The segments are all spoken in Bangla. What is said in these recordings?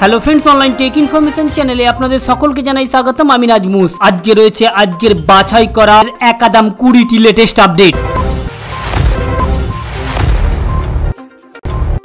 Hello friends online tech information চ্যানেলে আপনাদের সকলকে জানাই স্বাগতম। আমি নাজমুস। আজকে রয়েছে, আজকের বাছাই করার একাদাম কুড়িটি লেটেস্ট আপডেট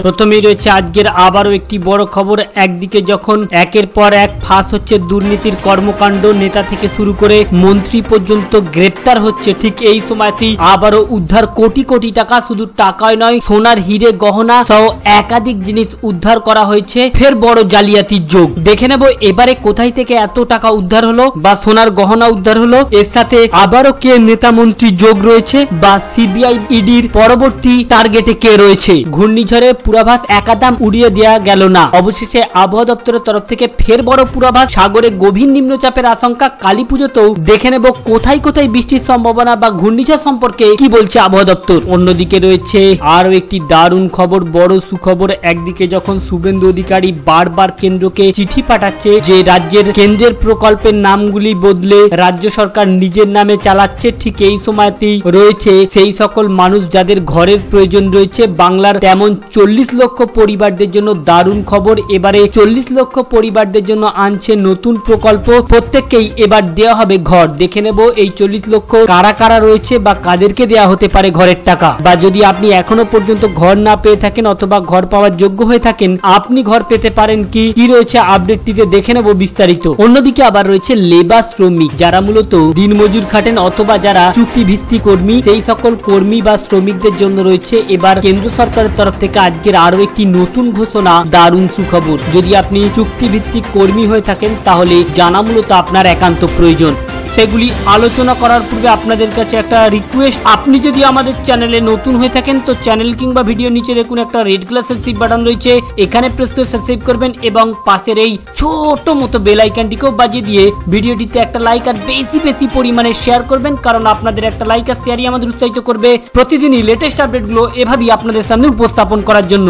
প্রথমেই রয়েছে আজকের আবারও একটি বড় খবর। একদিকে যখন একের পর এক ফাঁস হচ্ছে দুর্নীতির কর্মকাণ্ড, নেতা থেকে শুরু করে মন্ত্রী পর্যন্ত গ্রেপ্তার হচ্ছে, ঠিক এই সময়তেই আবারও উদ্ধার কোটি কোটি টাকা শুধু টাকায় নয়, সোনার হিরে গহনা সহ একাধিক জিনিস উদ্ধার করা হয়েছে, ফের বড় জালিয়াতির যোগ। দেখে নেব এবারে কোথায় থেকে এত টাকা উদ্ধার হলো বা সোনার গহনা উদ্ধার হলো। এর সাথে আবারও কে নেতা মন্ত্রী যোগ রয়েছে বা সিবিআই ইডির পরবর্তী টার্গেটে কে রয়েছে? ঘূর্ণিঝড়ে পূর্বাভাস একাদাম উড়িয়ে দেওয়া গেল না। অবশেষে আবহাওয়া দপ্তরের তরফ থেকে ফের বড় পূর্বাভাস সাগরে গভীর নিম্নচাপের আশঙ্কা, কালী পুজোতেও দেখে নেব কোথায় কোথায় বৃষ্টির সম্ভাবনা বা ঘূর্ণিঝড় সম্পর্কে কি বলছে আবহাওয়া দপ্তর। অন্যদিকে রয়েছে আরও একটি দারুণ খবর, বড় সুখবর, একদিকে যখন শুভেন্দু অধিকারী বারবার কেন্দ্রকে চিঠি পাঠাচ্ছে যে রাজ্যের কেন্দ্রের প্রকল্পের নামগুলি বদলে রাজ্য সরকার নিজের নামে চালাচ্ছে, ঠিক এই সময়তেই রয়েছে সেই সকল মানুষ যাদের ঘরের প্রয়োজন রয়েছে। বাংলার তেমন চল্লিশ লক্ষ পরিবারদের জন্য দারুণ খবর। এবারে চল্লিশ লক্ষ পরিবারদের জন্য আনছে নতুন প্রকল্প। প্রত্যেককেই এবার দেওয়া হবে ঘর। দেখে নেব এই চল্লিশ লক্ষ কারা কারা রয়েছে বা কাদেরকে দেওয়া হতে পারে ঘরের টাকা। বা যদি আপনি এখনও পর্যন্ত ঘর না পেয়ে থাকেন অথবা ঘর পাওয়ার যোগ্য হয়ে থাকেন, আপনি ঘর পেতে পারেন কি? কি রয়েছে আপডেটটিতে দেখে নেব বিস্তারিত। অন্যদিকে আবার রয়েছে লেবার শ্রমিক। যারা মূলত দিনমজুর খাটেন অথবা যারা চুক্তি ভিত্তি কর্মী, সেই সকল কর্মী বা শ্রমিকদের জন্য রয়েছে। এবার কেন্দ্র সরকারের তরফ থেকে আজকের আরও একটি নতুন ঘোষণা, দারুণ সুখবর। যদি আপনি চুক্তিভিত্তিক কর্মী হয়ে থাকেন, তাহলে জানা মূলত আপনার একান্ত প্রয়োজন। সেগুলি আলোচনা করার পূর্বে আপনাদের কাছে একটা রিকোয়েস্ট আপনি যদি আমাদের চ্যানেলে নতুন হয়ে থাকেন, তো চ্যানেল কিংবা ভিডিও নিচে দেখুন একটা রেড কালার সাবস্ক্রাইব বাটন রয়েছে। এখানে প্রেস করে সাবস্ক্রাইব করবেন এবং পাশের এই ছোট মতো বেল আইকনটিকেও বাজিয়ে দিয়ে ভিডিওটিতে একটা লাইক আর বেশি বেশি পরিমাণে শেয়ার করবেন, কারণ আপনাদের একটা লাইক আর শেয়ারই আমাদের উৎসাহিত করবে প্রতিদিনই লেটেস্ট আপডেটগুলো এভাবেই আপনাদের সামনে উপস্থাপন করার জন্য।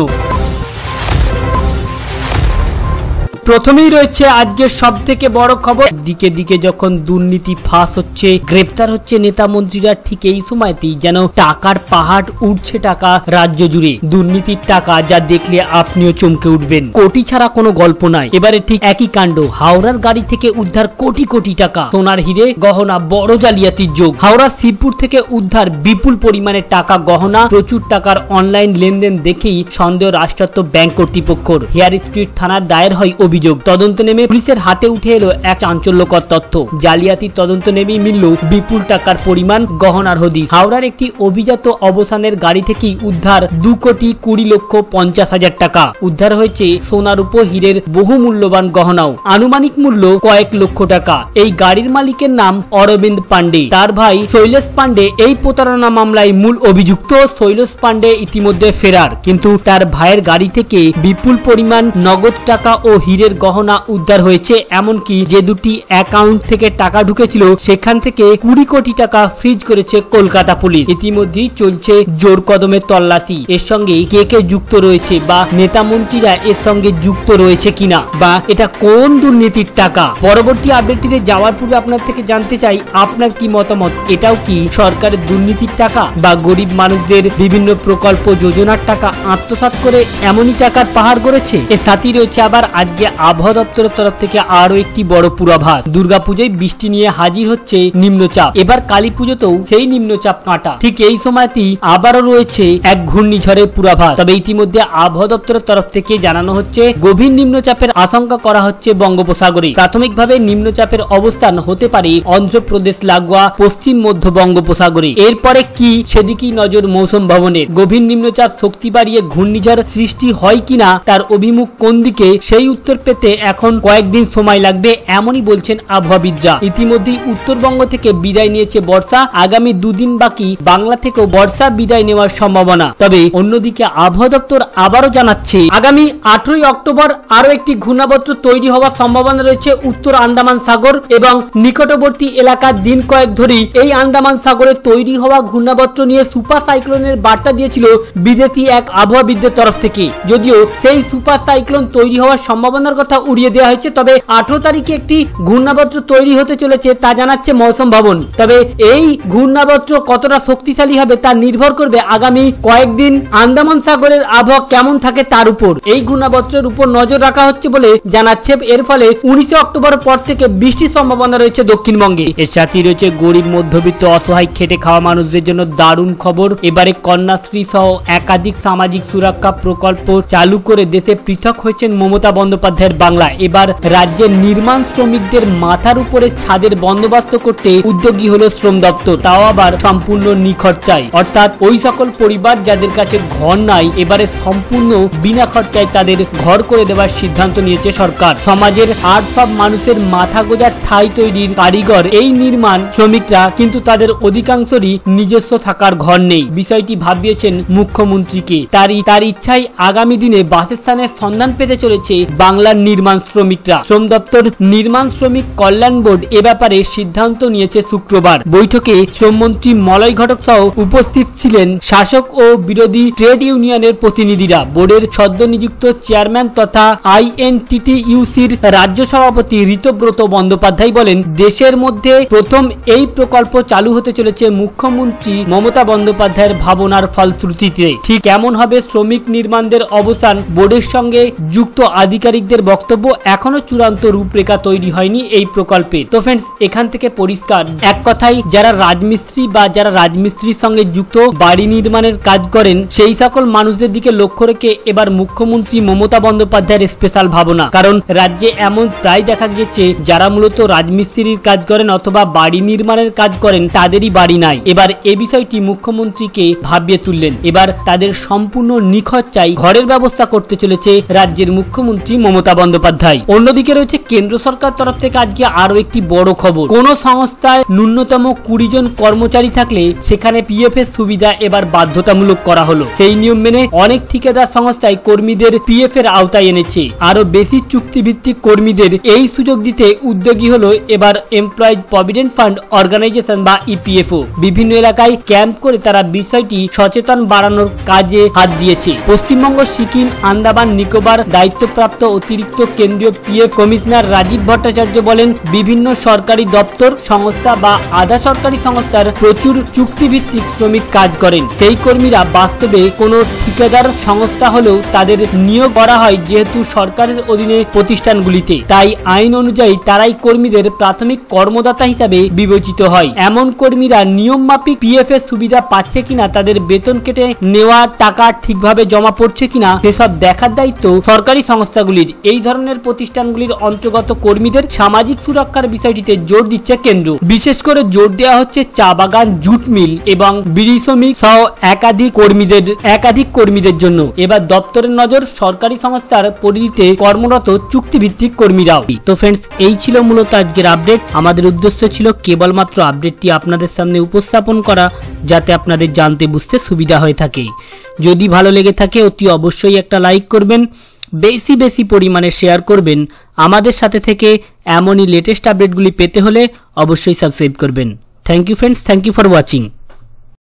প্রথমেই রয়েছে আজকের সব থেকে বড় খবর। দিকে দিকে যখন দুর্নীতি ফাঁস হচ্ছে, গ্রেপ্তার হচ্ছে নেতা মন্ত্রীরা ঠিক এই সময়তেই যেন টাকার পাহাড় উঠছে টাকা রাজ্য জুড়ে। দুর্নীতির টাকা যা দেখলে আপনিও চমকে উঠবেন। কোটি ছাড়া কোনো গল্প নাই। এবারে ঠিক একই কাণ্ড। হাওড়ার গাড়ি থেকে উদ্ধার কোটি কোটি টাকা। সোনার হিরে গহনা বড় জালিয়াতির যোগ। হাওড়া শিবপুর থেকে উদ্ধার বিপুল পরিমাণে টাকা গহনা। প্রচুর টাকার অনলাইন লেনদেন দেখেই সন্দেহ রাষ্ট্রায়ত্ত ব্যাংক কর্তৃপক্ষর। হেয়ার স্ট্রিট থানার দায়ের হয় অভিযোগ। তদন্ত নেমে পুলিশের হাতে উঠে এলো এক চাঞ্চল্যকর তথ্য। জালিয়াতি তদন্ত নেমেই মিলল বিপুল টাকার পরিমাণ গহনার হদিস হাওড়ার একটি অভিজাত অবসানের গাড়ি থেকেই উদ্ধার দু কোটি কুড়ি লক্ষ পঞ্চাশ হাজার টাকা। উদ্ধার হয়েছে সোনার উপ হীরের বহু মূল্যবান গহনাও। আনুমানিক মূল্য কয়েক লক্ষ টাকা। এই গাড়ির মালিকের নাম অরবিন্দ পান্ডে তার ভাই শৈলেশ পান্ডে এই প্রতারণা মামলায় মূল অভিযুক্ত শৈলেশ পান্ডে ইতিমধ্যে ফেরার। কিন্তু তার ভাইয়ের গাড়ি থেকে বিপুল পরিমাণ নগদ টাকা ও হীরের গহনা উদ্ধার হয়েছে, এমনকি যে দুটি অ্যাকাউন্ট থেকে টাকা ঢুকেছিল, সেখান থেকে কুড়ি কোটি টাকা ফ্রিজ করেছে কলকাতা পুলিশ। ইতিমধ্যেই চলছে জোর কদমে তল্লাশি। এর সঙ্গে কে কে যুক্ত রয়েছে বা নেতা মন্ত্রীরা এর সঙ্গে যুক্ত রয়েছে কিনা, বা এটা কোন দুর্নীতির টাকা? পরবর্তী আপডেটটিতে যাওয়ার পূর্বে আপনার থেকে জানতে চাই, আপনার কি মতামত? এটাও কি সরকারের দুর্নীতির টাকা, বা গরিব মানুষদের বিভিন্ন প্রকল্প যোজনার টাকা আত্মসাৎ করে এমনই টাকার পাহাড় গড়েছে? এর সাথেই রয়েছে আবার আজকে আবহাওয়া দপ্তরের তরফ থেকে আরও একটি বড় পূর্বাভাস। দুর্গাপুজোয় বৃষ্টি নিয়ে হাজির হচ্ছে নিম্নচাপ। এবার কালী পুজোতেও সেই নিম্নচাপ কাটা। ঠিক এই সময়তেই আবারও রয়েছে এক ঘূর্ণিঝড়ের পূর্বাভাস। তবে ইতিমধ্যে আবহাওয়া দপ্তরের তরফ থেকে জানানো হচ্ছে, গভীর নিম্নচাপের আশঙ্কা করা হচ্ছে বঙ্গোপসাগরে। প্রাথমিকভাবে নিম্নচাপের অবস্থান হতে পারে অন্ধ্রপ্রদেশ, লাগোয়া, পশ্চিম মধ্য বঙ্গোপসাগরে। এরপরে কি সেদিকেই নজর মৌসুম ভবনের। গভীর নিম্নচাপ শক্তি বাড়িয়ে ঘূর্ণিঝড় সৃষ্টি হয় কিনা তার অভিমুখ কোন দিকে সেই উত্তর পেতে এখন কয়েকদিন সময় লাগবে, এমনই বলছেন আবহাওয়াবিদরা। ইতিমধ্যেই উত্তরবঙ্গ থেকে বিদায় নিয়েছে বর্ষা। আগামী দুদিন বাকি বাংলা থেকেও বর্ষা বিদায় নেওয়ার সম্ভাবনা। তবে অন্যদিকে আবহাওয়া দপ্তর আবারও জানাচ্ছে, আগামী আঠেরোই অক্টোবর আরও একটি ঘূর্ণাবর্ত তৈরি হওয়ার সম্ভাবনা রয়েছে উত্তর আন্দামান সাগর এবং নিকটবর্তী এলাকার দিন কয়েক ধরেই এই আন্দামান সাগরে তৈরি হওয়া ঘূর্ণাবর্ত নিয়ে সুপার সাইক্লোনের বার্তা দিয়েছিল বিদেশি এক আবহাওয়াবিদদের তরফ থেকে। যদিও সেই সুপার সাইক্লোন তৈরি হওয়ার সম্ভাবনা আশঙ্কার কথা উড়িয়ে দেওয়া হয়েছে। তবে আঠারো তারিখে একটি ঘূর্ণাবত্র তৈরি হতে চলেছে তা জানাচ্ছে মৌসুম ভবন। তবে এই ঘূর্ণাবত্র কতটা শক্তিশালী হবে তা নির্ভর করবে আগামী কয়েকদিন আন্দামান সাগরের আবহাওয়া কেমন থাকে তার উপর। এই ঘূর্ণাবত্রের উপর নজর রাখা হচ্ছে বলে জানাচ্ছে, এর ফলে উনিশে অক্টোবর পর থেকে বৃষ্টির সম্ভাবনা রয়েছে দক্ষিণবঙ্গে। এর সাথে রয়েছে গরিব, মধ্যবিত্ত, অসহায়, খেটে খাওয়া মানুষদের জন্য দারুণ খবর। এবারে কন্যাশ্রী সহ একাধিক সামাজিক সুরক্ষা প্রকল্প চালু করে দেশে পৃথক হয়েছেন মমতা বন্দ্যোপাধ্যায়ের বাংলা। এবার রাজ্যের নির্মাণ শ্রমিকদের মাথার উপরে ছাদের বন্দোবস্ত করতে উদ্যোগী হলো শ্রম দপ্তর। তাও আবার সম্পূর্ণ নিখরচায় অর্থাৎ ওই সকল পরিবার যাদের কাছে ঘর নাই, এবারে সম্পূর্ণ বিনা খরচায় তাদের ঘর করে দেওয়ার সিদ্ধান্ত নিয়েছে সরকার। সমাজের আর সব মানুষের মাথা গোজার ঠাই তৈরির কারিগর এই নির্মাণ শ্রমিকরা, কিন্তু তাদের অধিকাংশরই নিজস্ব থাকার ঘর নেই। বিষয়টি ভাবিয়েছেন মুখ্যমন্ত্রীকে। তারই, তার ইচ্ছাই আগামী দিনে বাসস্থানের সন্ধান পেতে চলেছে বাংলার নির্মাণ শ্রমিকরা। শ্রম দপ্তর, নির্মাণ শ্রমিক কল্যাণ বোর্ড এ ব্যাপারে সিদ্ধান্ত নিয়েছে শুক্রবার। বৈঠকে শ্রমমন্ত্রী মলয় ঘটক সহ উপস্থিত ছিলেন শাসক ও বিরোধী ট্রেড ইউনিয়নের প্রতিনিধিরা। বোর্ডের সদ্য নিযুক্ত চেয়ারম্যান তথা আইএনটিটি ইউসির রাজ্য সভাপতি ঋতব্রত বন্দ্যোপাধ্যায় বলেন, দেশের মধ্যে প্রথম এই প্রকল্প চালু হতে চলেছে মুখ্যমন্ত্রী মমতা বন্দ্যোপাধ্যায়ের ভাবনার ফলশ্রুতিতে। ঠিক কেমন হবে শ্রমিক নির্মাণদের অবসান বোর্ডের সঙ্গে যুক্ত আধিকারিকদের বক্তব্য এখনও চূড়ান্ত রূপরেখা তৈরি হয়নি এই প্রকল্পে। তো ফ্রেন্ডস এখান থেকে পরিষ্কার। এক কথাই যারা রাজমিস্ত্রি বা যারা রাজমিস্ত্রির সঙ্গে যুক্ত বাড়ি নির্মাণের কাজ করেন, সেই সকল মানুষদের দিকে লক্ষ্য রেখে এবার মুখ্যমন্ত্রী মমতা বন্দ্যোপাধ্যায়ের স্পেশাল ভাবনা। কারণ রাজ্যে এমন প্রায় দেখা গেছে যারা মূলত রাজমিস্ত্রির কাজ করেন অথবা বাড়ি নির্মাণের কাজ করেন, তাদেরই বাড়ি নাই। এবার এ বিষয়টি মুখ্যমন্ত্রীকে ভাবিয়ে তুললেন। এবার তাদের সম্পূর্ণ নিখরচাই চাই ঘরের ব্যবস্থা করতে চলেছে রাজ্যের মুখ্যমন্ত্রী মমতা বন্দ্যোপাধ্যায়। অন্যদিকে রয়েছে কেন্দ্র সরকার তরফ থেকে আজকে আরও একটি বড় খবর। কোন সংস্থায় ন্যূনতম কুড়ি জন কর্মচারী থাকলে সেখানে পিএফ এর সুবিধা এবার বাধ্যতামূলক করা হলো। সেই নিয়ম মেনে অনেক ঠিকাদার সংস্থায় কর্মীদের পিএফ এর আওতায় এনেছে। আরও বেশি চুক্তিভিত্তিক কর্মীদের এই সুযোগ দিতে উদ্যোগী হলো এবার এমপ্লয়েজ প্রভিডেন্ট ফান্ড অর্গানাইজেশন বা ইপিএফও বিভিন্ন এলাকায় ক্যাম্প করে তারা বিষয়টি সচেতন বাড়ানোর কাজে হাত দিয়েছে। পশ্চিমবঙ্গ, সিকিম, আন্দামান, নিকোবর দায়িত্বপ্রাপ্ত অতিরিক্ত কেন্দ্রীয় পিএফ কমিশনার রাজীব ভট্টাচার্য বলেন, বিভিন্ন সরকারি দপ্তর, সংস্থা বা আধা সরকারি সংস্থার প্রচুর চুক্তিভিত্তিক শ্রমিক কাজ করেন। সেই কর্মীরা বাস্তবে কোনো ঠিকাদার সংস্থা হলেও তাদের নিয়োগ করা হয় যেহেতু সরকারের অধীনে প্রতিষ্ঠানগুলিতে। তাই আইন অনুযায়ী তারাই কর্মীদের প্রাথমিক কর্মদাতা হিসাবে বিবেচিত হয়। এমন কর্মীরা নিয়ম মাফিক পিএফ এর সুবিধা পাচ্ছে কিনা, তাদের বেতন কেটে নেওয়া টাকা ঠিকভাবে জমা পড়ছে কিনা, সেসব দেখার দায়িত্ব সরকারি সংস্থাগুলির। এই ধরনের প্রতিষ্ঠানগুলির অন্তর্গত কর্মীদের সামাজিক সুরক্ষার বিষয়টিতে জোর দিচ্ছে কেন্দ্র। বিশেষ করে জোর দেওয়া হচ্ছে চা বাগান, জুট মিল এবং বিড়ি শ্রমিক সহ একাধিক কর্মীদের একাধিক কর্মীদের জন্য। এবার দপ্তরের নজর সরকারি সংস্থার পরিধিতে কর্মরত চুক্তিভিত্তিক কর্মীরাও। তো ফ্রেন্ডস এই ছিল মূলত আজকের আপডেট আমাদের উদ্দেশ্য ছিল কেবলমাত্র আপডেটটি আপনাদের সামনে উপস্থাপন করা, যাতে আপনাদের জানতে বুঝতে সুবিধা হয়ে থাকে। যদি ভালো লেগে থাকে, অতি অবশ্যই একটা লাইক করবেন। বেশি বেশি পরিমাণে শেয়ার করবেন। আমাদের সাথে থেকে এমনই লেটেস্ট আপডেটগুলি পেতে হলে অবশ্যই সাবস্ক্রাইব করবেন। Thank you friends thank you for watching